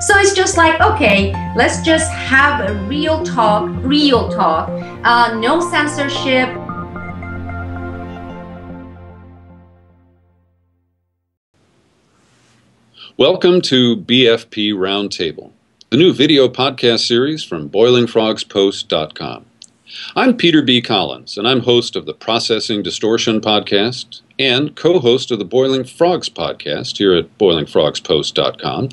So it's just like, okay, let's just have a real talk, real talk, uh, no censorship. Welcome to BFP Roundtable, the new video podcast series from BoilingFrogsPost.com. I'm Peter B. Collins, and I'm host of the Processing Distortion podcast and co host of the Boiling Frogs podcast here at BoilingFrogsPost.com.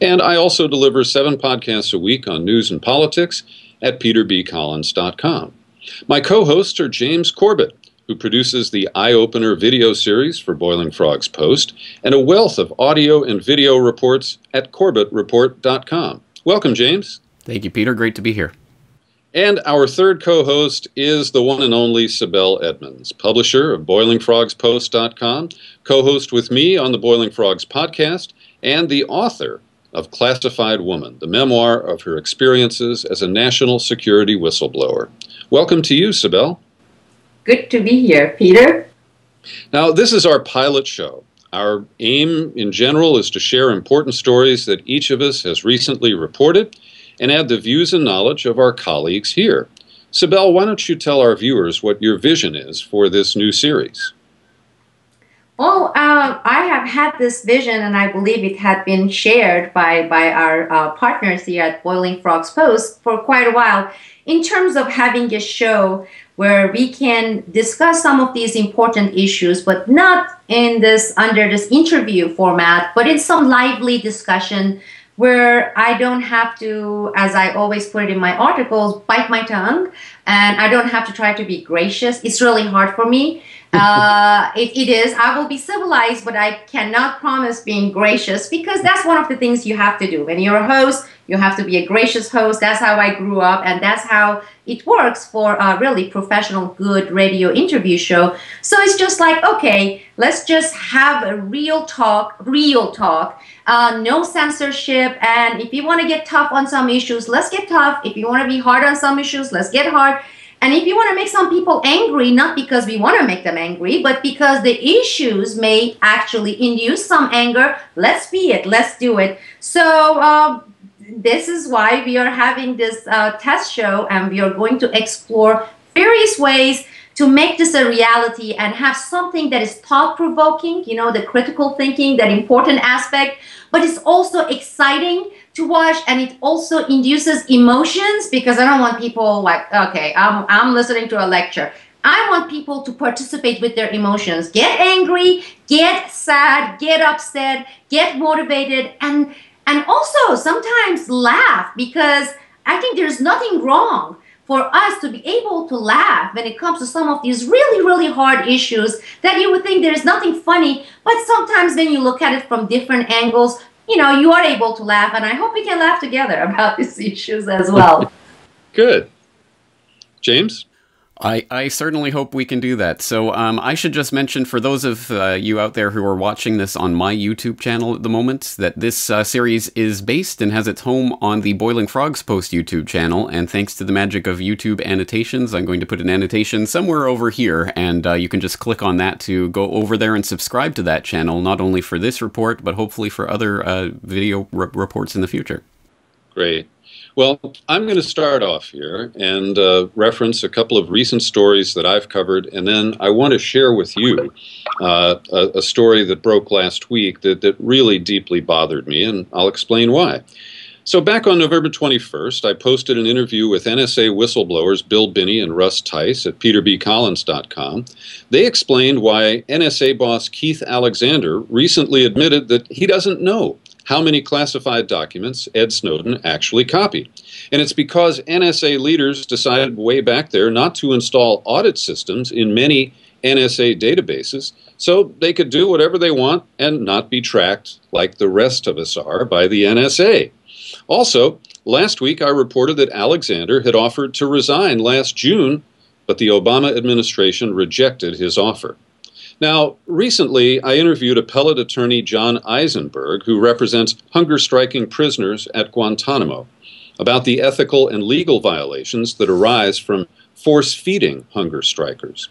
And I also deliver seven podcasts a week on news and politics at PeterBCollins.com. My co hosts are James Corbett, who produces the Eye Opener video series for Boiling Frogs Post, and a wealth of audio and video reports at CorbettReport.com. Welcome, James. Thank you, Peter. Great to be here. And our third co host is the one and only Sibel Edmonds, publisher of BoilingFrogsPost.com, co host with me on the Boiling Frogs podcast, and the author of Classified Woman, the memoir of her experiences as a national security whistleblower. Welcome to you, Sibel. Good to be here, Peter. Now, this is our pilot show. Our aim in general is to share important stories that each of us has recently reported and add the views and knowledge of our colleagues here. Sibel, why don't you tell our viewers what your vision is for this new series? Well, uh, I have had this vision, and I believe it had been shared by, by our uh, partners here at Boiling Frogs Post for quite a while, in terms of having a show where we can discuss some of these important issues, but not in this under this interview format, but in some lively discussion where I don't have to, as I always put it in my articles, bite my tongue, and I don't have to try to be gracious. It's really hard for me. Uh, it, it is. I will be civilized, but I cannot promise being gracious because that's one of the things you have to do. When you're a host, you have to be a gracious host. That's how I grew up, and that's how it works for a really professional, good radio interview show. So it's just like, okay, let's just have a real talk, real talk, uh, no censorship. And if you want to get tough on some issues, let's get tough. If you want to be hard on some issues, let's get hard. And if you want to make some people angry, not because we want to make them angry, but because the issues may actually induce some anger, let's be it. Let's do it. So, uh, this is why we are having this uh, test show and we are going to explore various ways to make this a reality and have something that is thought provoking, you know, the critical thinking, that important aspect, but it's also exciting to watch and it also induces emotions because I don't want people like, okay, I'm, I'm listening to a lecture. I want people to participate with their emotions. Get angry, get sad, get upset, get motivated, and and also sometimes laugh because I think there's nothing wrong for us to be able to laugh when it comes to some of these really, really hard issues that you would think there's nothing funny, but sometimes when you look at it from different angles, you know, you are able to laugh, and I hope we can laugh together about these issues as well. Good. James? I, I certainly hope we can do that. So um, I should just mention for those of uh, you out there who are watching this on my YouTube channel at the moment that this uh, series is based and has its home on the Boiling Frogs Post YouTube channel. And thanks to the magic of YouTube annotations, I'm going to put an annotation somewhere over here, and uh, you can just click on that to go over there and subscribe to that channel, not only for this report, but hopefully for other uh, video reports in the future. Great. Well, I'm going to start off here and uh, reference a couple of recent stories that I've covered, and then I want to share with you uh, a, a, story that broke last week that, that really deeply bothered me, and I'll explain why. So, back on November 21st, I posted an interview with NSA whistleblowers Bill Binney and Russ Tice at peterbcollins.com. They explained why NSA boss Keith Alexander recently admitted that he doesn't know how many classified documents Ed Snowden actually copied. And it's because NSA leaders decided way back there not to install audit systems in many NSA databases so they could do whatever they want and not be tracked like the rest of us are by the NSA. Also, last week I reported that Alexander had offered to resign last June, but the Obama administration rejected his offer. Now, recently, I interviewed appellate attorney Jon Eisenberg, who represents hunger striking prisoners at Guantanamo, about the ethical and legal violations that arise from force feeding hunger strikers.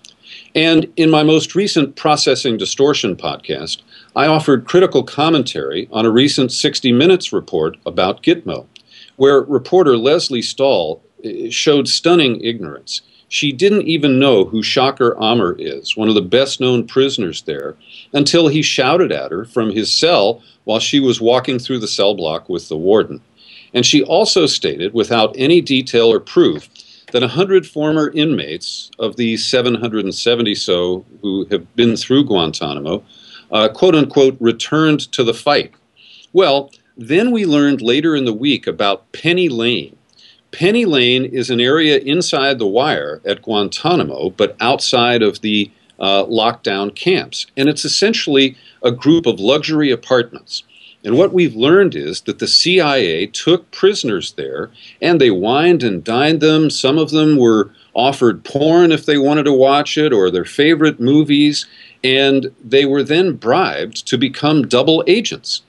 And in my most recent Processing Distortion podcast, I offered critical commentary on a recent 60 Minutes report about Gitmo, where reporter Lesley Stahl eh, showed stunning ignorance. She didn't even know who Shaker Aamer is, one of the best known prisoners there, until he shouted at her from his cell while she was walking through the cell block with the warden. And she also stated, without any detail or proof, that 100 former inmates of the 770 so who have been through Guantanamo, uh, quote unquote, returned to the fight. Well, then we learned later in the week about Penny Lane. Penny Lane is an area inside the wire at Guantanamo, but outside of the uh, lockdown camps. And it's essentially a group of luxury apartments. And what we've learned is that the CIA took prisoners there and they wined and dined them. Some of them were offered porn if they wanted to watch it or their favorite movies. And they were then bribed to become double agents.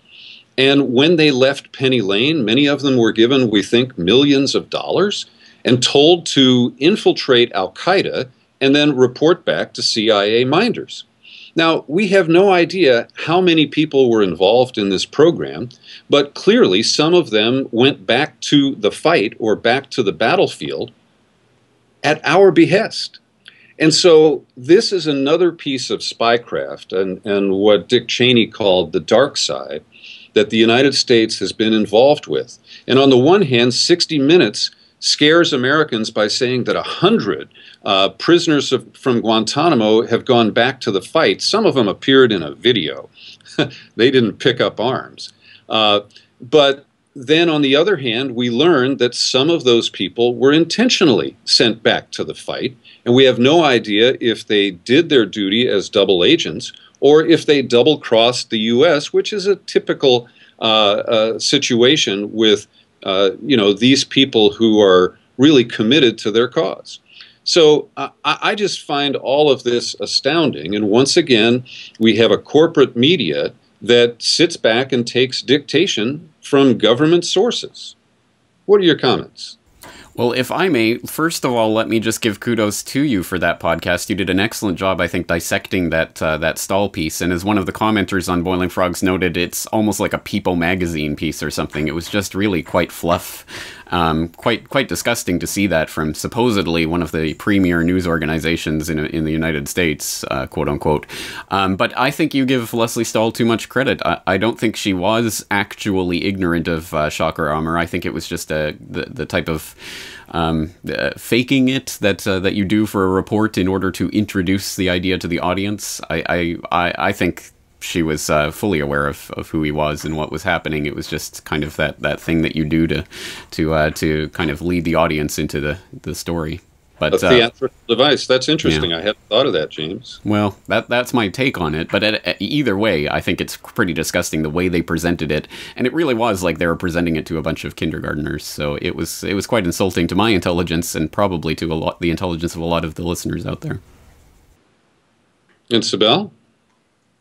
And when they left Penny Lane, many of them were given, we think, millions of dollars and told to infiltrate Al Qaeda and then report back to CIA minders. Now, we have no idea how many people were involved in this program, but clearly some of them went back to the fight or back to the battlefield at our behest. And so this is another piece of spycraft and, and what Dick Cheney called the dark side that the United States has been involved with. And on the one hand, 60 Minutes scares Americans by saying that 100 uh, prisoners of, from Guantanamo have gone back to the fight. Some of them appeared in a video. they didn't pick up arms. Uh, but then, on the other hand, we learned that some of those people were intentionally sent back to the fight, and we have no idea if they did their duty as double agents or if they double crossed the U.S., which is a typical uh, uh, situation with uh, you know these people who are really committed to their cause. So I, I just find all of this astounding. And once again, we have a corporate media that sits back and takes dictation from government sources. What are your comments? Well, if I may, first of all, let me just give kudos to you for that podcast. You did an excellent job, I think, dissecting that uh, that Stahl piece. And as one of the commenters on Boiling Frogs noted, it's almost like a People magazine piece or something. It was just really quite fluff um, quite quite disgusting to see that from supposedly one of the premier news organizations in, in the United States, uh, quote unquote. Um, but I think you give Lesley Stahl too much credit. I, I don't think she was actually ignorant of uh, Shaker Aamer. I think it was just a, the, the type of um, uh, faking it that uh, that you do for a report in order to introduce the idea to the audience. I I, I, I think she was uh, fully aware of, of who he was and what was happening. It was just kind of that, that thing that you do to to uh, to kind of lead the audience into the, the story. But, a uh, theatrical uh, device. That's interesting. Yeah. I hadn't thought of that, James. Well, that that's my take on it. But at, at either way, I think it's pretty disgusting the way they presented it, and it really was like they were presenting it to a bunch of kindergartners. So it was it was quite insulting to my intelligence and probably to a lot the intelligence of a lot of the listeners out there. And Sibel?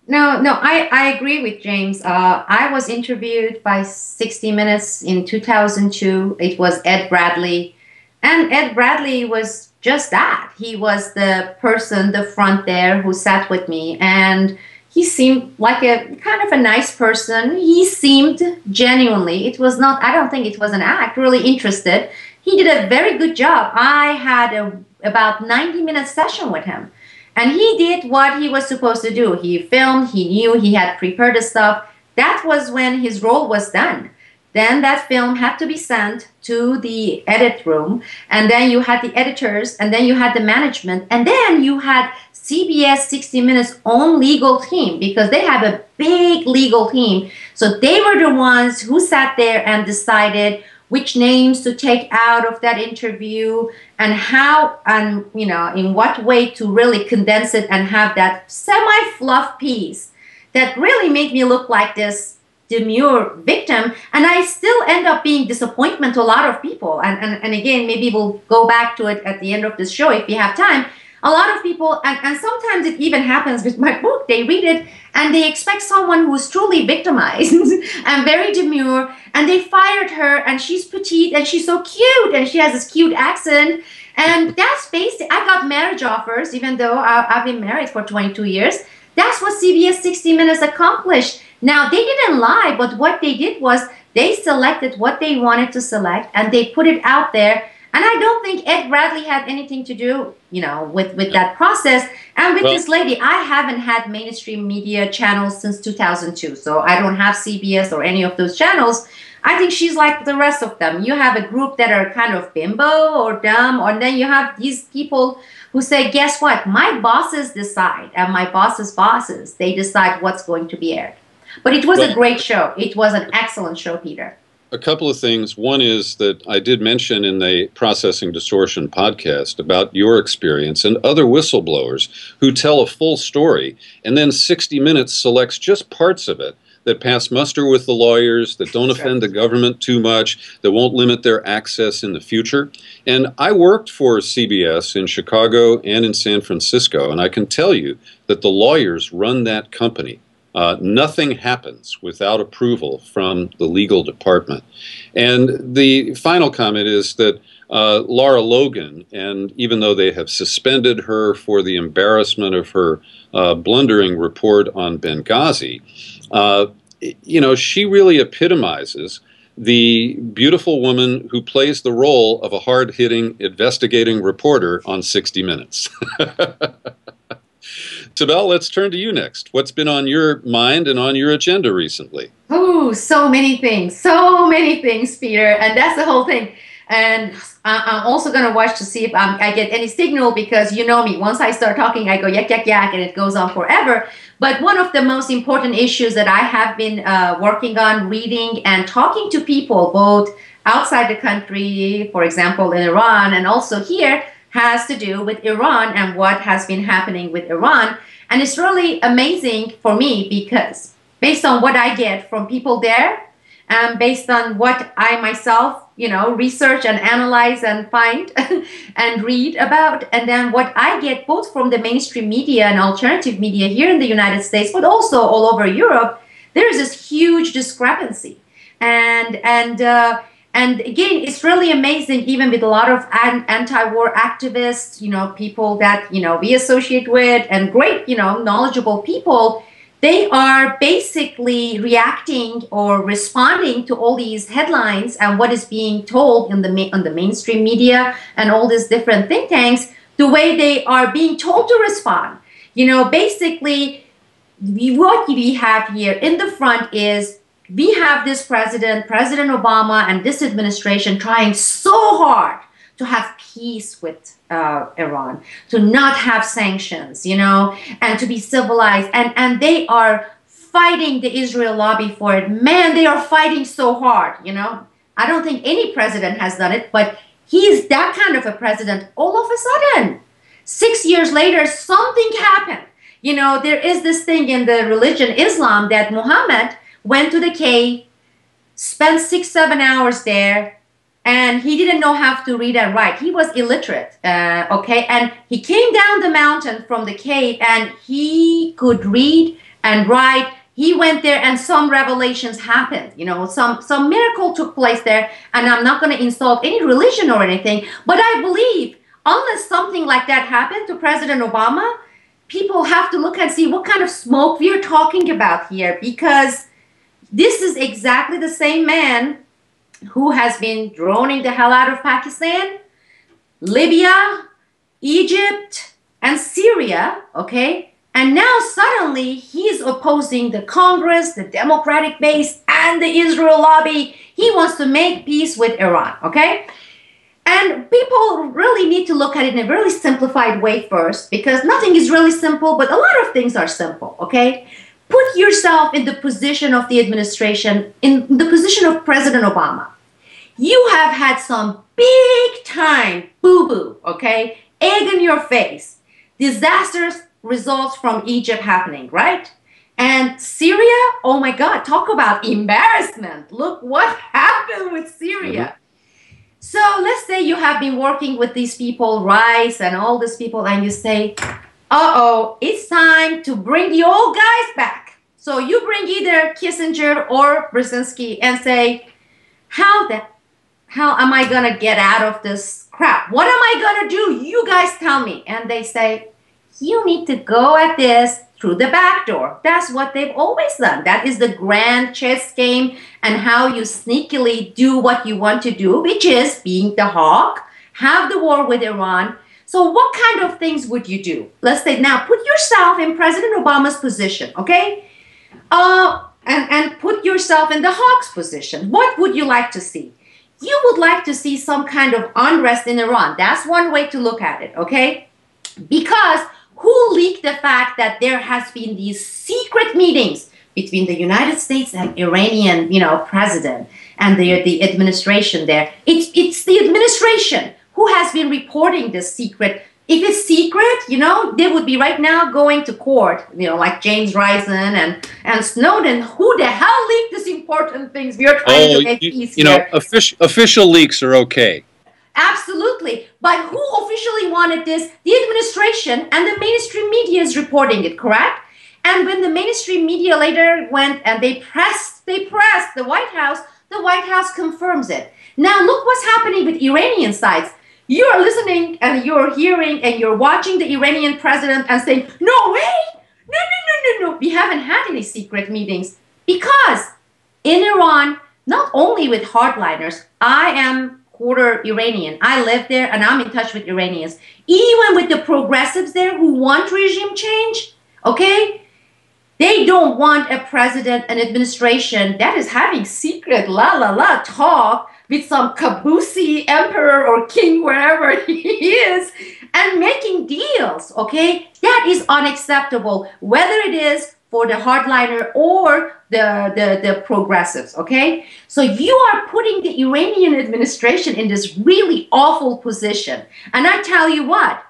No, no, I, I agree with James. Uh, I was interviewed by 60 Minutes in 2002. It was Ed Bradley. And Ed Bradley was just that. He was the person, the front there, who sat with me. And he seemed like a kind of a nice person. He seemed genuinely, it was not, I don't think it was an act, really interested. He did a very good job. I had a about 90 minute session with him and he did what he was supposed to do. He filmed, he knew he had prepared the stuff. That was when his role was done. Then that film had to be sent to the edit room, and then you had the editors, and then you had the management, and then you had CBS 60 Minutes own legal team because they have a big legal team. So they were the ones who sat there and decided which names to take out of that interview and how and you know in what way to really condense it and have that semi fluff piece that really made me look like this demure victim. And i still end up being disappointment to a lot of people. And, and, and again maybe we'll go back to it at the end of this show if we have time a lot of people, and, and sometimes it even happens with my book, they read it and they expect someone who's truly victimized and very demure, and they fired her, and she's petite and she's so cute, and she has this cute accent, And that's basic. I got marriage offers, even though I, I've been married for 22 years. That's what CBS 60 Minutes accomplished. Now, they didn't lie, but what they did was they selected what they wanted to select and they put it out there. And I don't think Ed Bradley had anything to do, you know, with, with that process. And with well, this lady, I haven't had mainstream media channels since 2002. So I don't have CBS or any of those channels. I think she's like the rest of them. You have a group that are kind of bimbo or dumb, or then you have these people who say, guess what? My bosses decide, and my bosses' bosses, they decide what's going to be aired. But it was well, a great show. It was an excellent show, Peter. A couple of things. One is that I did mention in the Processing Distortion podcast about your experience and other whistleblowers who tell a full story, and then 60 Minutes selects just parts of it that pass muster with the lawyers, that don't offend the government too much, that won't limit their access in the future. And I worked for CBS in Chicago and in San Francisco, and I can tell you that the lawyers run that company. Uh, nothing happens without approval from the legal department. And the final comment is that uh, Lara Logan, and even though they have suspended her for the embarrassment of her uh, blundering report on Benghazi, uh, you know, she really epitomizes the beautiful woman who plays the role of a hard hitting investigating reporter on 60 Minutes. Sibel, let's turn to you next. What's been on your mind and on your agenda recently? Oh, so many things. So many things, Peter. And that's the whole thing. And I'm also going to watch to see if I get any signal because you know me. Once I start talking, I go yak, yak, yak, and it goes on forever. But one of the most important issues that I have been uh, working on, reading, and talking to people both outside the country, for example, in Iran, and also here, has to do with Iran and what has been happening with Iran. And it's really amazing for me because based on what I get from people there, and based on what I myself, you know, research and analyze and find and read about, and then what I get both from the mainstream media and alternative media here in the United States, but also all over Europe, there is this huge discrepancy. And, and, uh, and again, it's really amazing, even with a lot of anti-war activists, you know, people that, you know, we associate with and great, you know, knowledgeable people, they are basically reacting or responding to all these headlines and what is being told in the, on the mainstream media and all these different think tanks, the way they are being told to respond. You know, basically, what we have here in the front is we have this president, President Obama, and this administration trying so hard to have peace with uh, Iran, to not have sanctions, you know, and to be civilized. And, and they are fighting the Israel lobby for it. Man, they are fighting so hard, you know. I don't think any president has done it, but he's that kind of a president. All of a sudden, six years later, something happened. You know, there is this thing in the religion Islam that Muhammad went to the cave, spent six, seven hours there, and he didn't know how to read and write. He was illiterate, uh, okay? And he came down the mountain from the cave and he could read and write. He went there and some revelations happened, you know, some, some miracle took place there. And I'm not going to insult any religion or anything, but I believe unless something like that happened to President Obama, people have to look and see what kind of smoke we are talking about here because this is exactly the same man who has been droning the hell out of Pakistan, Libya, Egypt, and Syria, okay? And now suddenly he's opposing the Congress, the Democratic base, and the Israel lobby. He wants to make peace with Iran, okay? And people really need to look at it in a really simplified way first because nothing is really simple, but a lot of things are simple, okay? Put yourself in the position of the administration, in the position of President Obama. You have had some big time boo boo, okay? Egg in your face. Disastrous results from Egypt happening, right? And Syria, oh my God, talk about embarrassment. Look what happened with Syria. Mm-hmm. So let's say you have been working with these people, Rice and all these people, and you say, uh oh, it's time to bring the old guys back. So you bring either Kissinger or Brzezinski and say, how the how am I to get out of this crap? What am I to do? You guys tell me. And they say, you need to go at this through the back door. That's what they've always done. That is the grand chess game and how you sneakily do what you want to do, which is being the hawk, have the war with Iran. So, what kind of things would you do? Let's say now put yourself in President Obama's position, okay? Uh, and, and put yourself in the hawk's position. What would you like to see? You would like to see some kind of unrest in Iran. That's one way to look at it, okay? Because who leaked the fact that there has been these secret meetings between the United States and Iranian, you know, president and the, the administration there? It's, it's the administration who has been reporting this secret if it's secret, you know, they would be right now going to court, you know, like James Risen and, and Snowden. Who the hell leaked these important things? We are trying oh, to make you, peace You know, official, official leaks are okay. Absolutely. But who officially wanted this? The administration and the mainstream media is reporting it, correct? And when the mainstream media later went and they pressed, they pressed the White House, the White House confirms it. Now look what's happening with Iranian sides. You are listening and you're hearing and you're watching the Iranian president and saying, no way, no, no, no, no, no. We haven't had any secret meetings because in Iran, not only with hardliners, I am quarter Iranian. I live there and I'm in touch with Iranians. Even with the progressives there who want regime change, okay, they don't want a president, an administration that is having secret la la la talk with some Kabusi emperor or king, wherever he is, and making deals, okay? That is unacceptable, whether it is for the hardliner or the, the, the progressives, okay? So you are putting the Iranian administration in this really awful position. And I tell you what,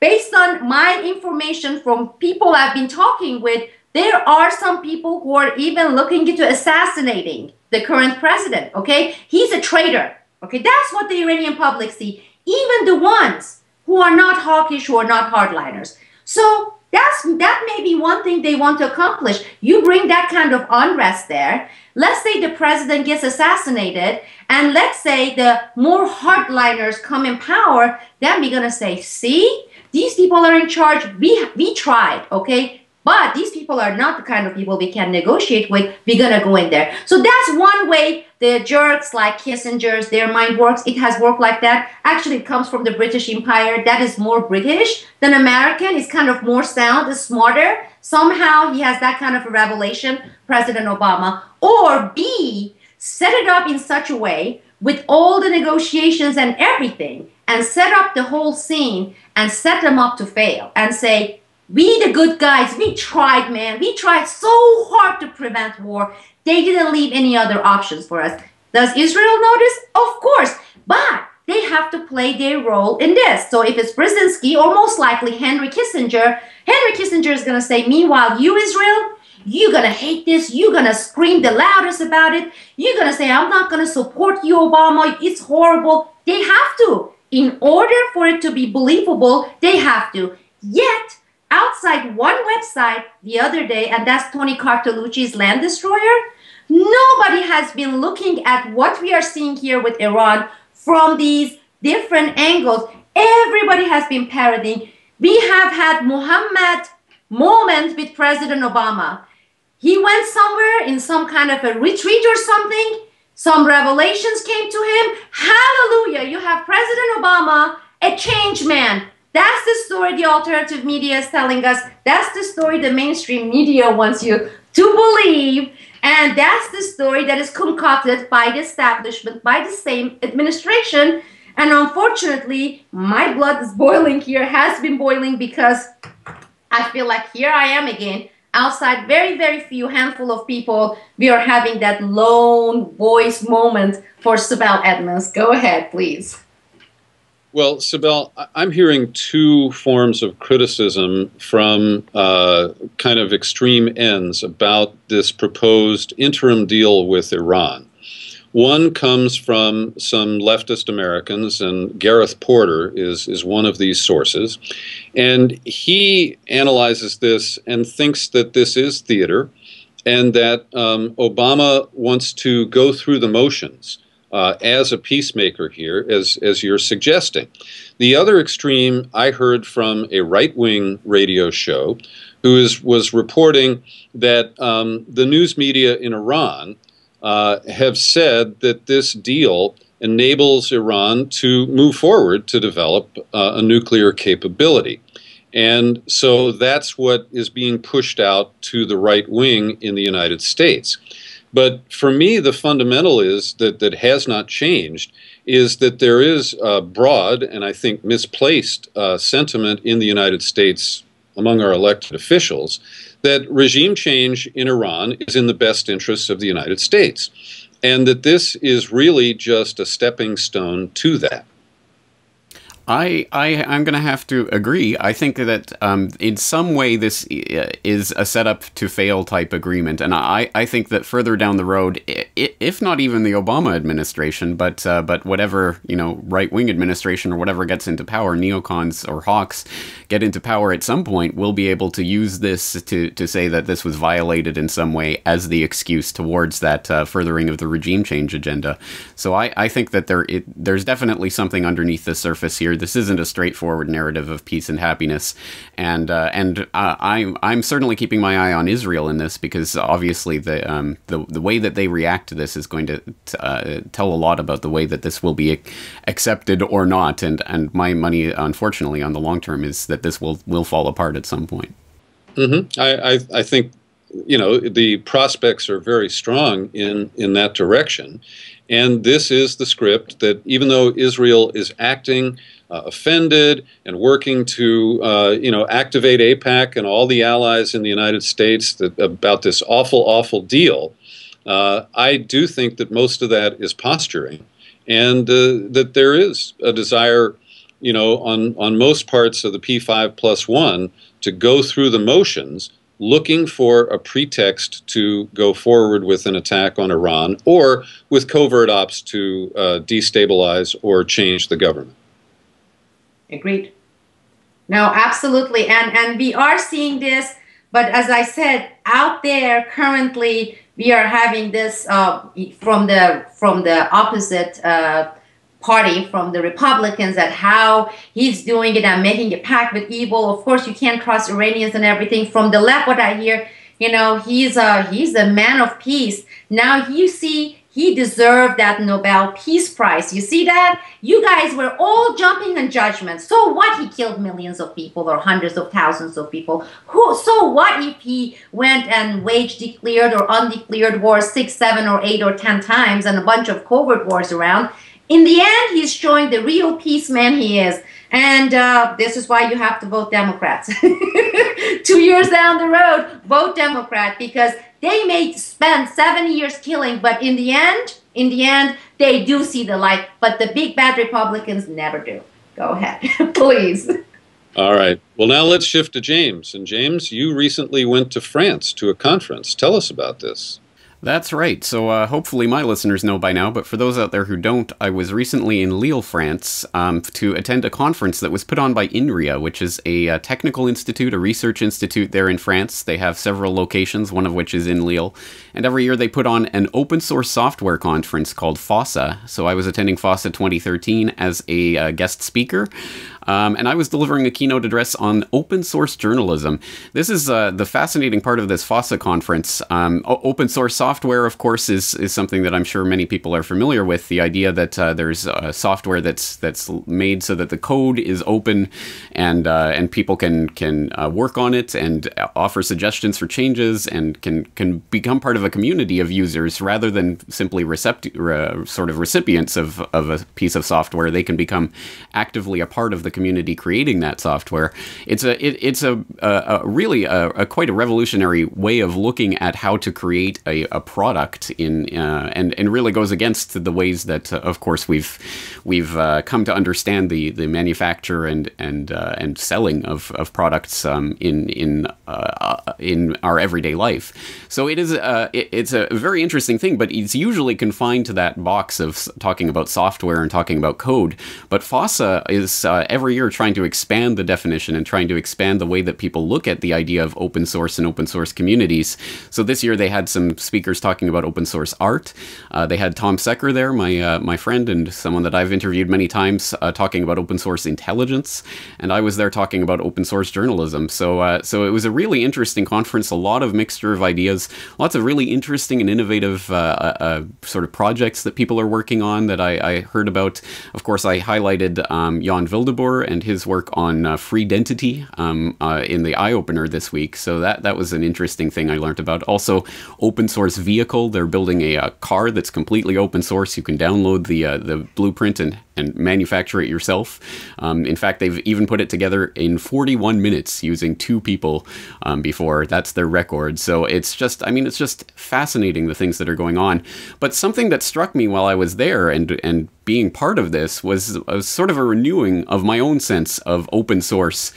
based on my information from people I've been talking with, there are some people who are even looking into assassinating the current president, okay? He's a traitor, okay? That's what the Iranian public see, even the ones who are not hawkish, who are not hardliners. So that's that may be one thing they want to accomplish. You bring that kind of unrest there. Let's say the president gets assassinated, and let's say the more hardliners come in power, then we're gonna say, see, these people are in charge. We we tried, okay? But these people are not the kind of people we can negotiate with. We're gonna go in there. So that's one way the jerks like Kissinger's, their mind works. It has worked like that. Actually, it comes from the British Empire. That is more British than American. It's kind of more sound, it's smarter. Somehow he has that kind of a revelation, President Obama. Or B, set it up in such a way with all the negotiations and everything and set up the whole scene and set them up to fail and say, we, the good guys, we tried, man. We tried so hard to prevent war. They didn't leave any other options for us. Does Israel notice? Of course. But they have to play their role in this. So if it's Brzezinski or most likely Henry Kissinger, Henry Kissinger is going to say, meanwhile, you, Israel, you're going to hate this. You're going to scream the loudest about it. You're going to say, I'm not going to support you, Obama. It's horrible. They have to. In order for it to be believable, they have to. Yet, outside one website the other day, and that's Tony Cartalucci's Land Destroyer, nobody has been looking at what we are seeing here with Iran from these different angles. Everybody has been parodying. We have had Muhammad moment with President Obama. He went somewhere in some kind of a retreat or something. Some revelations came to him. Hallelujah. You have President Obama, a change man, that's the story the alternative media is telling us. That's the story the mainstream media wants you to believe. And that's the story that is concocted by the establishment, by the same administration. And unfortunately, my blood is boiling here, has been boiling because I feel like here I am again. Outside, very, very few handful of people, we are having that lone voice moment for Sibel Edmonds. Go ahead, please. Well, Sibel, I'm hearing two forms of criticism from uh, kind of extreme ends about this proposed interim deal with Iran. One comes from some leftist Americans, and Gareth Porter is, is one of these sources. And he analyzes this and thinks that this is theater and that um, Obama wants to go through the motions uh, as a peacemaker here, as, as you're suggesting. The other extreme I heard from a right wing radio show who is, was reporting that um, the news media in Iran uh, have said that this deal enables Iran to move forward to develop uh, a nuclear capability. And so that's what is being pushed out to the right wing in the United States. But for me, the fundamental is that that has not changed is that there is a broad and I think misplaced uh, sentiment in the United States among our elected officials that regime change in Iran is in the best interests of the United States, and that this is really just a stepping stone to that. I, I am going to have to agree. I think that um, in some way this is a setup to fail type agreement, and I, I think that further down the road, if not even the Obama administration, but uh, but whatever you know right wing administration or whatever gets into power, neocons or hawks get into power at some point, will be able to use this to to say that this was violated in some way as the excuse towards that uh, furthering of the regime change agenda. So I, I think that there it, there's definitely something underneath the surface here this isn't a straightforward narrative of peace and happiness, and uh, and uh, I'm I'm certainly keeping my eye on Israel in this because obviously the um, the the way that they react to this is going to uh, tell a lot about the way that this will be accepted or not. And and my money, unfortunately, on the long term is that this will will fall apart at some point. Mm-hmm. I, I I think you know the prospects are very strong in in that direction and this is the script that even though Israel is acting uh, offended and working to uh, you know activate AIPAC and all the allies in the United States that, about this awful, awful deal. Uh, I do think that most of that is posturing, and uh, that there is a desire, you know, on on most parts of the P5 plus one to go through the motions looking for a pretext to go forward with an attack on Iran or with covert ops to uh, destabilize or change the government. Agreed. No, absolutely. And and we are seeing this, but as I said, out there currently we are having this uh, from the from the opposite uh, party, from the Republicans, that how he's doing it and making a pact with evil. Of course, you can't trust Iranians and everything. From the left, what I hear, you know, he's a he's a man of peace. Now you see he deserved that Nobel Peace Prize. You see that? You guys were all jumping in judgment. So what? He killed millions of people or hundreds of thousands of people. Who? So what if he went and waged declared or undeclared wars six, seven, or eight, or ten times and a bunch of covert wars around? In the end, he's showing the real peace man he is. And uh, this is why you have to vote Democrats. Two years down the road, vote Democrat because they may spend seven years killing, but in the end, in the end, they do see the light. But the big bad Republicans never do. Go ahead, please. All right. Well, now let's shift to James. And James, you recently went to France to a conference. Tell us about this. That's right. So uh, hopefully my listeners know by now, but for those out there who don't, I was recently in Lille, France, um, to attend a conference that was put on by INRIA, which is a, a, uh, technical institute, a research institute there in France. They have several locations, one of which is in Lille. And every year they put on an open source software conference called FOSSA. So I was attending FOSSA 2013 as a uh, guest speaker. Um, and I was delivering a keynote address on open source journalism. This is uh, the fascinating part of this FOSSA conference. Um, open source software, of course, is, is something that I'm sure many people are familiar with. The idea that uh, there's uh, software that's that's made so that the code is open and uh, and people can can uh, work on it and offer suggestions for changes and can can become part of a community of users rather than simply recept- sort of recipients of, of a piece of software. They can become actively a part of the community creating that software. It's a it, it's a, a, a really a, a, quite a revolutionary way of looking at how to create a, a product in uh, and and really goes against the ways that uh, of course we've we've uh, come to understand the the manufacture and and uh, and selling of, of products um, in in uh, in our everyday life. So it is a, it, it's a very interesting thing, but it's usually confined to that box of talking about software and talking about code. But FOSSA is uh, every year trying to expand the definition and trying to expand the way that people look at the idea of open source and open source communities. So this year they had some speakers talking about open source art. Uh, they had Tom Secker there, my uh, my friend and someone that I've interviewed many times, uh, talking about open source intelligence, and I was there talking about open source journalism. So uh, so it was a really interesting conference. A lot of mixture of ideas, lots of really interesting and innovative uh, uh, sort of projects that people are working on that I, I heard about. Of course, I highlighted um, Jan Wildeboer and his work on uh, Freedentity um, uh, in the eye opener this week. So that that was an interesting thing I learned about. Also, open source vehicle. They're building a, a car that's completely open source. You can download the uh, the blueprint and and manufacture it yourself. Um, in fact, they've even put it together in 41 minutes using two people um, before. That's their record. So it's just, I mean, it's just fascinating the things that are going on. But something that struck me while I was there and and being part of this was, sort of a renewing of my own sense of open source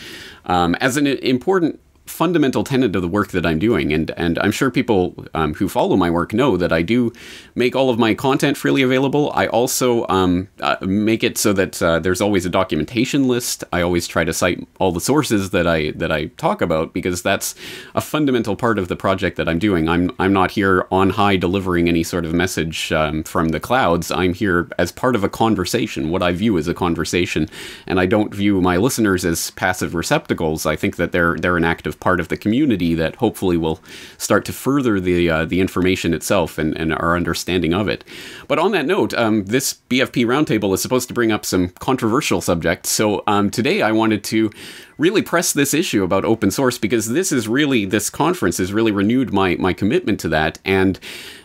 um, as an important fundamental tenet of the work that I'm doing, and and I'm sure people um, who follow my work know that I do make all of my content freely available. I also um, uh, make it so that uh, there's always a documentation list. I always try to cite all the sources that I that I talk about because that's a fundamental part of the project that I'm doing. I'm I'm not here on high delivering any sort of message um, from the clouds. I'm here as part of a conversation, what I view as a conversation, and I don't view my listeners as passive receptacles. I think that they're they're an active part of the community that hopefully will start to further the uh, the information itself and, and our understanding of it. But on that note, um, this BFP roundtable is supposed to bring up some controversial subjects. So um, today I wanted to really press this issue about open source because this is really this conference has really renewed my my commitment to that. And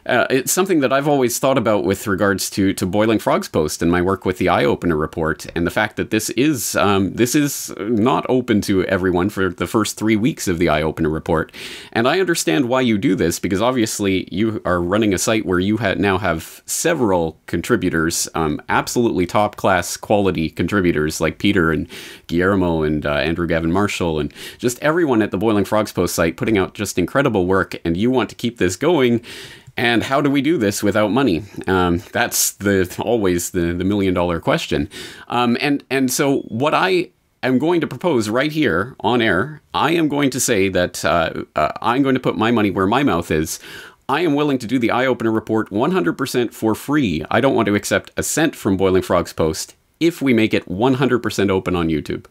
uh, it's something that I've always thought about with regards to to Boiling Frogs Post and my work with the Eye Opener report and the fact that this is um, this is not open to everyone for the first three weeks of the Eye Opener report. And I understand why you do this because obviously you are running a site where you ha- now have several contributors um, absolutely top class quality contributors like Peter and Guillermo and uh, Andrew Andrew Gavin Marshall, and just everyone at the Boiling Frogs Post site putting out just incredible work, and you want to keep this going. And how do we do this without money? Um, that's the always the, the million dollar question. Um, and and so what I am going to propose right here on air, I am going to say that uh, uh, I'm going to put my money where my mouth is. I am willing to do the eye opener report 100% for free. I don't want to accept a cent from Boiling Frogs Post if we make it 100% open on YouTube.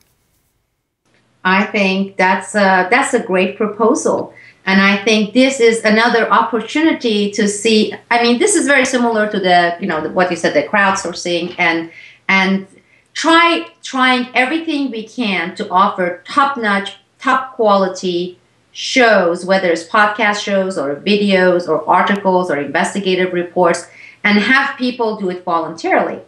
I think that's a, that's a great proposal. And I think this is another opportunity to see. I mean, this is very similar to the, you know, the, what you said, the crowdsourcing and and try trying everything we can to offer top-notch, top quality shows, whether it's podcast shows or videos or articles or investigative reports, and have people do it voluntarily.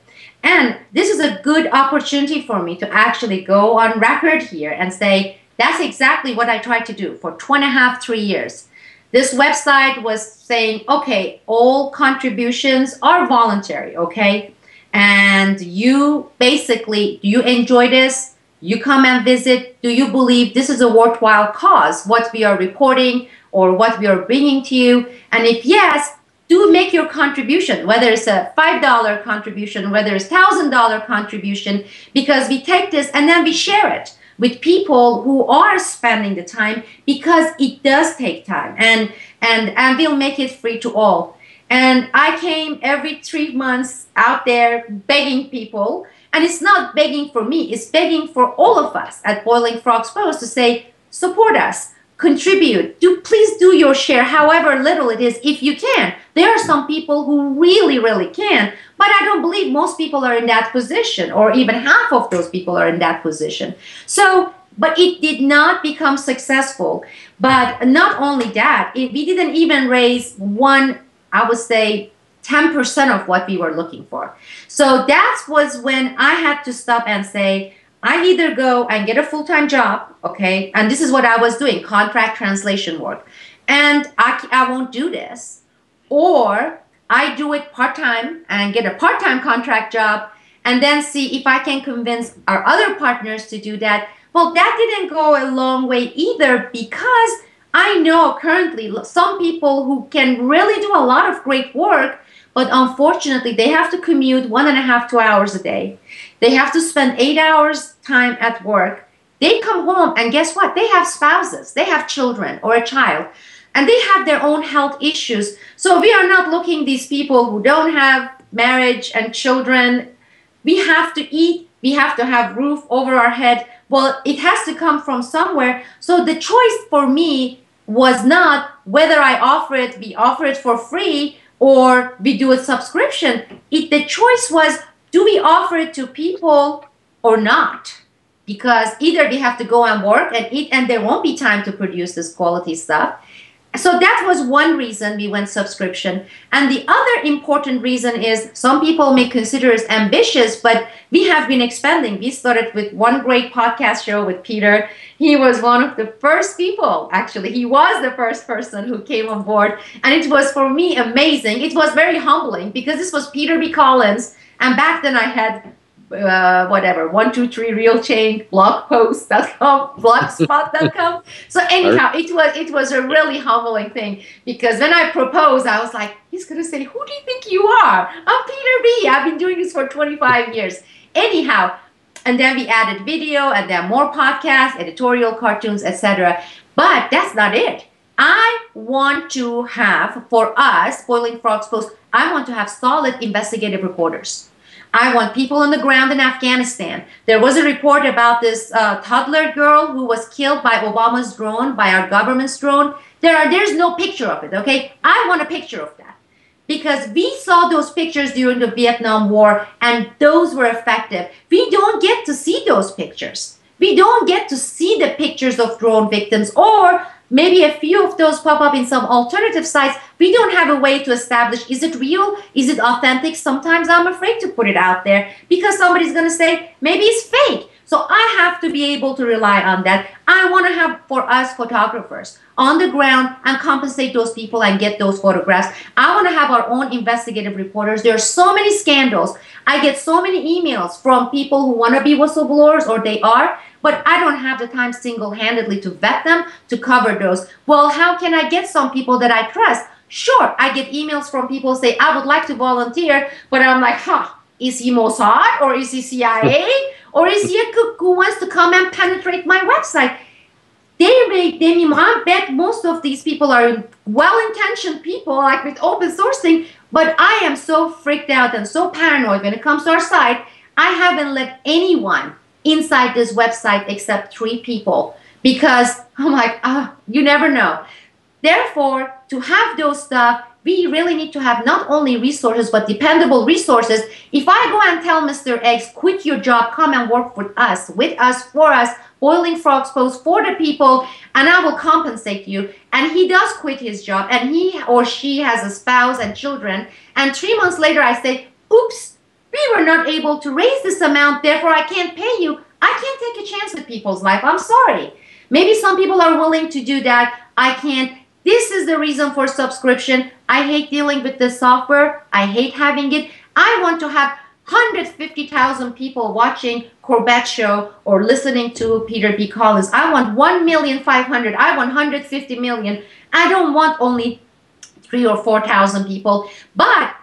And this is a good opportunity for me to actually go on record here and say, that's exactly what I tried to do for two and a half, three years. This website was saying, okay, all contributions are voluntary, okay? And you basically, do you enjoy this? You come and visit. Do you believe this is a worthwhile cause, what we are reporting or what we are bringing to you? And if yes, do make your contribution, whether it's a $5 contribution, whether it's $1,000 contribution, because we take this and then we share it with people who are spending the time because it does take time and and and we'll make it free to all. And i came every three months out there begging people and it's not begging for me it's begging for all of us at boiling frogs post to say support us contribute. Do please do your share however little it is if you can. There are some people who really really can but i don't believe most people are in that position or even half of those people are in that position. So but it did not become successful. But not only that it, we didn't even raise one i would say 10% of what we were looking for. So that was when i had to stop and say I either go and get a full time job, okay, and this is what I was doing contract translation work, and I, I won't do this, or I do it part time and get a part time contract job, and then see if I can convince our other partners to do that. Well, that didn't go a long way either because I know currently some people who can really do a lot of great work but unfortunately, they have to commute one and a half, two hours a day. They have to spend eight hours time at work. They come home and guess what? They have spouses, they have children or a child, and they have their own health issues. So we are not looking these people who don't have marriage and children. We have to eat, we have to have roof over our head. Well, it has to come from somewhere. So the choice for me was not whether I offer it, we offer it for free or we do a subscription. It, the choice was do we offer it to people or not? Because either we have to go and work and eat, and there won't be time to produce this quality stuff. So that was one reason we went subscription. And the other important reason is some people may consider us ambitious, but we have been expanding. We started with one great podcast show with Peter. He was one of the first people, actually, he was the first person who came on board. And it was for me amazing. It was very humbling because this was Peter B. Collins and back then I had uh, whatever, one, two, three, real change, blogpost.com, blogspot.com. so anyhow, it was it was a really humbling thing because when I proposed, I was like, he's gonna say, Who do you think you are? I'm Peter B. I've been doing this for 25 years. Anyhow, and then we added video and then more podcasts, editorial cartoons, etc. But that's not it. I want to have for us, Boiling Frogs Post, I want to have solid investigative reporters I want people on the ground in Afghanistan. There was a report about this uh, toddler girl who was killed by Obama's drone, by our government's drone. There are there's no picture of it, okay? I want a picture of that. Because we saw those pictures during the Vietnam War and those were effective. We don't get to see those pictures. We don't get to see the pictures of drone victims or maybe a few of those pop up in some alternative sites. We don't have a way to establish is it real? Is it authentic? Sometimes I'm afraid to put it out there because somebody's going to say maybe it's fake. So I have to be able to rely on that. I want to have for us photographers on the ground and compensate those people and get those photographs. I want to have our own investigative reporters. There are so many scandals. I get so many emails from people who want to be whistleblowers or they are, but I don't have the time single-handedly to vet them, to cover those. Well, how can I get some people that I trust? Sure, I get emails from people say, I would like to volunteer, but I'm like, huh, is he Mossad or is he CIA? Or is cook who wants to come and penetrate my website? They make them, I bet most of these people are well-intentioned people, like with open sourcing, but I am so freaked out and so paranoid when it comes to our site, I haven't let anyone inside this website except three people because I'm like, oh, you never know. Therefore, to have those stuff, we really need to have not only resources but dependable resources. If I go and tell Mr. X, quit your job, come and work with us, with us, for us, Boiling Frogs Post for the people, and I will compensate you. And he does quit his job, and he or she has a spouse and children. And three months later, I say, oops, we were not able to raise this amount, therefore I can't pay you. I can't take a chance with people's life. I'm sorry. Maybe some people are willing to do that. I can't. This is the reason for subscription. I hate dealing with this software. I hate having it. I want to have 150,000 people watching Corbett Show or listening to Peter B. Collins. I want 1,500,000. I want 150 million. I don't want only three or 4,000 people. But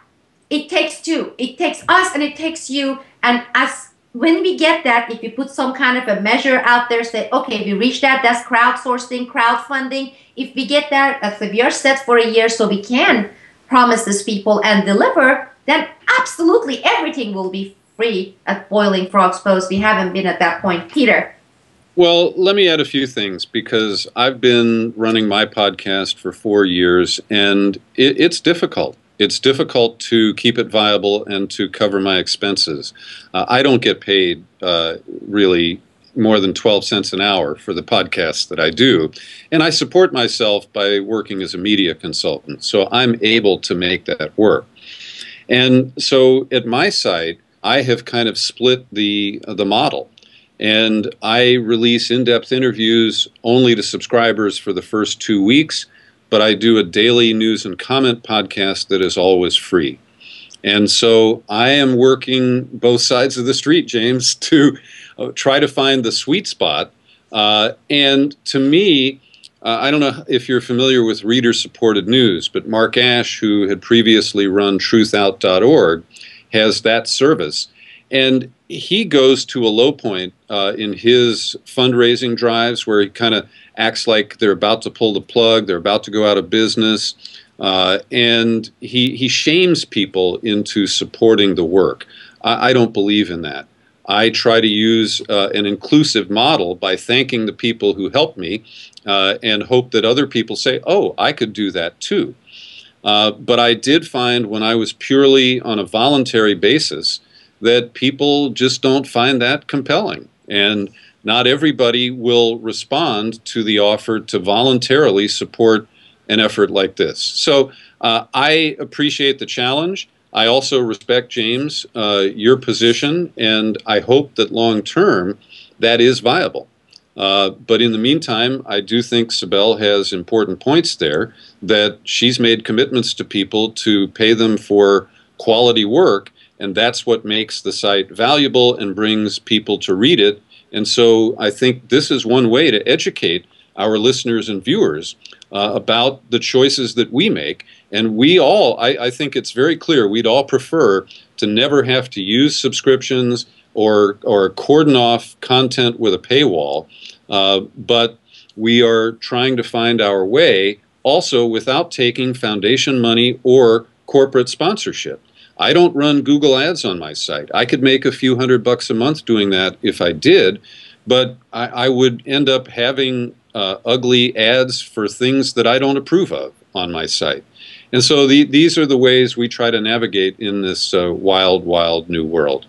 it takes two. It takes us and it takes you. And as when we get that, if you put some kind of a measure out there, say, okay, we reach that, that's crowdsourcing, crowdfunding. If we get that, uh, if we are set for a year so we can promise these people and deliver, then absolutely everything will be free at Boiling Frogs Post. We haven't been at that point. Peter. Well, let me add a few things because I've been running my podcast for four years and it, it's difficult it's difficult to keep it viable and to cover my expenses. Uh, I don't get paid uh, really more than 12 cents an hour for the podcasts that I do. And I support myself by working as a media consultant. So I'm able to make that work. And so at my site, I have kind of split the, uh, the model. And I release in depth interviews only to subscribers for the first two weeks but I do a daily news and comment podcast that is always free. And so I am working both sides of the street, James, to uh, try to find the sweet spot. Uh, and to me, uh, I don't know if you're familiar with reader supported news, but Marc Ash, who had previously run truthout.org, has that service. And he goes to a low point uh, in his fundraising drives where he kind of acts like they're about to pull the plug, they're about to go out of business. Uh, and he, he shames people into supporting the work. I, I don't believe in that. I try to use uh, an inclusive model by thanking the people who helped me uh, and hope that other people say, oh, I could do that too. Uh, but I did find when I was purely on a voluntary basis that people just don't find that compelling. And not everybody will respond to the offer to voluntarily support an effort like this. So uh, I appreciate the challenge. I also respect, James, uh, your position, and I hope that long term that is viable. Uh, but in the meantime, I do think Sibel has important points there that she's made commitments to people to pay them for quality work, and that's what makes the site valuable and brings people to read it. And so I think this is one way to educate our listeners and viewers uh, about the choices that we make. And we all, I, I, think it's very clear, we'd all prefer to never have to use subscriptions or, or cordon off content with a paywall. Uh, but we are trying to find our way also without taking foundation money or corporate sponsorship. I don't run Google Ads on my site. I could make a few hundred bucks a month doing that if I did, but I, I would end up having uh, ugly ads for things that I don't approve of on my site. And so the, these are the ways we try to navigate in this uh, wild, wild new world.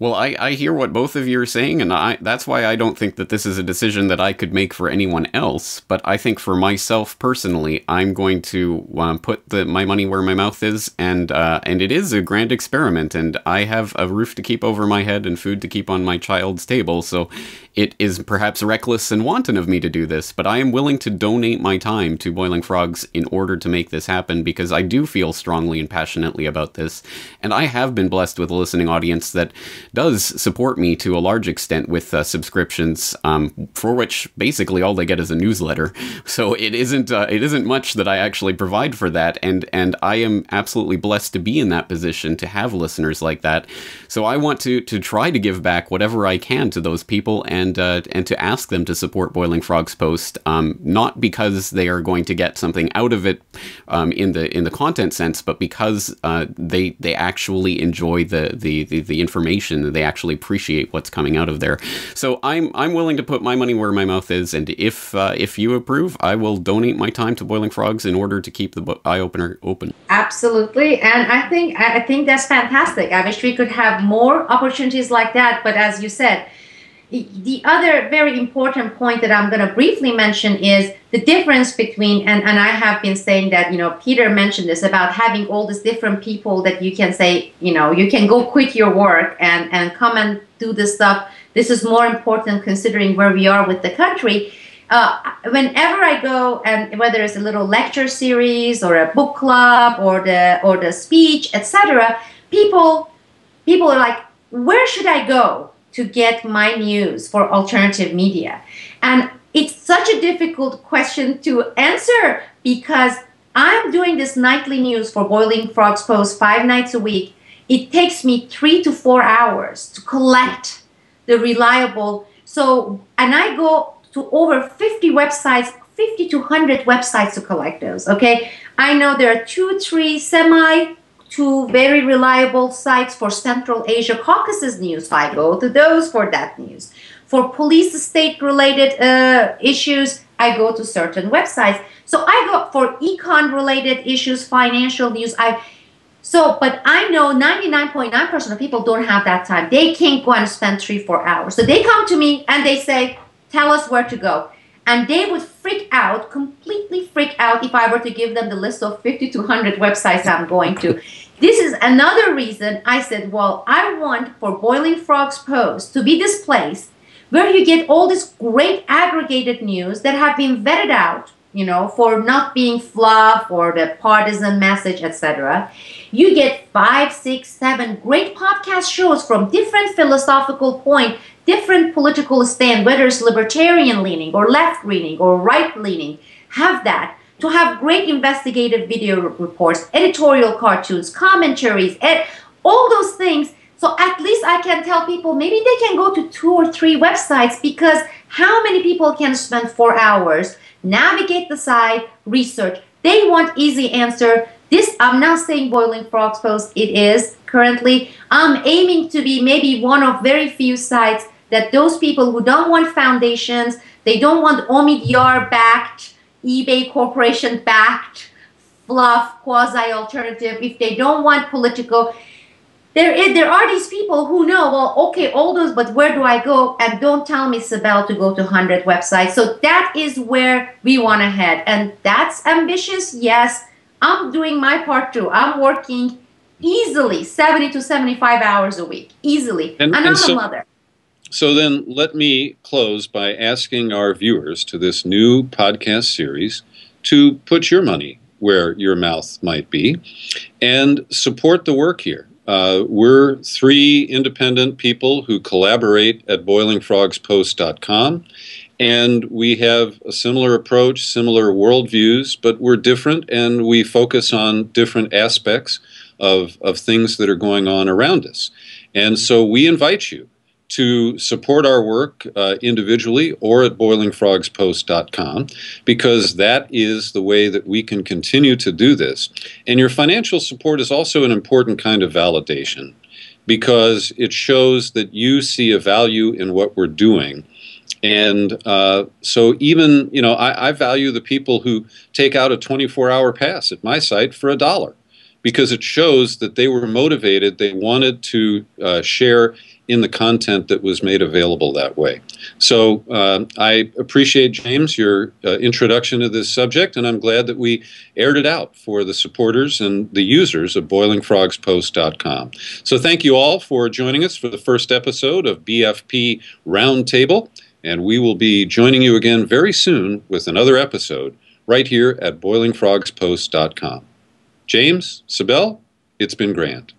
Well, I, I hear what both of you are saying, and I, that's why I don't think that this is a decision that I could make for anyone else. But I think for myself personally, I'm going to um, put the, my money where my mouth is, and uh, and it is a grand experiment. And I have a roof to keep over my head and food to keep on my child's table. So it is perhaps reckless and wanton of me to do this, but I am willing to donate my time to Boiling Frogs in order to make this happen because I do feel strongly and passionately about this. And I have been blessed with a listening audience that does support me to a large extent with uh, subscriptions, um, for which basically all they get is a newsletter. So it isn't uh, it isn't much that I actually provide for that, and and I am absolutely blessed to be in that position to have listeners like that. So I want to to try to give back whatever I can to those people and uh, and to ask them to support Boiling Frogs Post, um, not because they are going to get something out of it um, in the in the content sense, but because uh, they they actually enjoy the, the, the the information, they actually appreciate what's coming out of there. So I'm I'm willing to put my money where my mouth is, and if uh, if you approve, I will donate my time to Boiling Frogs in order to keep the eye opener open. Absolutely, and I think I think that's fantastic. I wish we could have more opportunities like that, but as you said the other very important point that I'm going to briefly mention is the difference between, and, and I have been saying that, you know, Peter mentioned this about having all these different people that you can say, you know, you can go quit your work and, and come and do this stuff. This is more important considering where we are with the country. Uh, whenever I go and whether it's a little lecture series or a book club or the or the speech, etc., people people are like, where should I go? To get my news for alternative media? And it's such a difficult question to answer because I'm doing this nightly news for Boiling Frogs Post five nights a week. It takes me three to four hours to collect the reliable. So, and I go to over 50 websites, 50 to 100 websites to collect those. Okay. I know there are two, three semi two very reliable sites for Central Asia Caucasus news. I go to those for that news. For police state related uh, issues, I go to certain websites. So I go for econ related issues, financial news. I so, but I know 99.9% of people don't have that time. They can't go and spend three, four hours. So they come to me and they say, tell us where to go. And they would freak out, completely freak out if I were to give them the list of 50 to 100 websites I'm going to. This is another reason I said, well, I want for Boiling Frogs Post to be this place where you get all this great aggregated news that have been vetted out, you know, for not being fluff or the partisan message, etc. You get five, six, seven great podcast shows from different philosophical point different political stand, whether it's libertarian leaning or left leaning or right leaning, have that. To have great investigative video reports, editorial cartoons, commentaries, ed- all those things. So at least I can tell people maybe they can go to two or three websites because how many people can spend four hours, navigate the site, research? They want easy answer. This, I'm not saying Boiling Frogs Post, it is currently. I'm aiming to be maybe one of very few sites that those people who don't want foundations, they don't want Omidyar backed, eBay corporation backed, fluff, quasi alternative, if they don't want political, there is there are these people who know well okay all those but where do i go? And don't tell me Sibel to go to 100 websites. So that is where we want to head. And that's ambitious yes. I'm doing my part too. I'm working easily 70 to 75 hours a week easily. And, and i'm so, a mother so then let me close by asking our viewers to this new podcast series to put your money where your mouth might be and support the work here uh, we're three independent people who collaborate at boilingfrogspost.com, and we have a similar approach, similar worldviews, but we're different and we focus on different aspects of, of things that are going on around us. And so we invite you to support our work uh, individually or at boilingfrogspost.com because that is the way that we can continue to do this. And your financial support is also an important kind of validation because it shows that you see a value in what we're doing. And uh, so, even, you know, I, I value the people who take out a 24 hour pass at my site for a dollar because it shows that they were motivated, they wanted to uh, share in the content that was made available that way. So uh, I appreciate, James, your uh, introduction to this subject, and I'm glad that we aired it out for the supporters and the users of boilingfrogspost.com. So thank you all for joining us for the first episode of BFP Roundtable, and we will be joining you again very soon with another episode right here at boilingfrogspost.com. James, Sibel, it's been grand.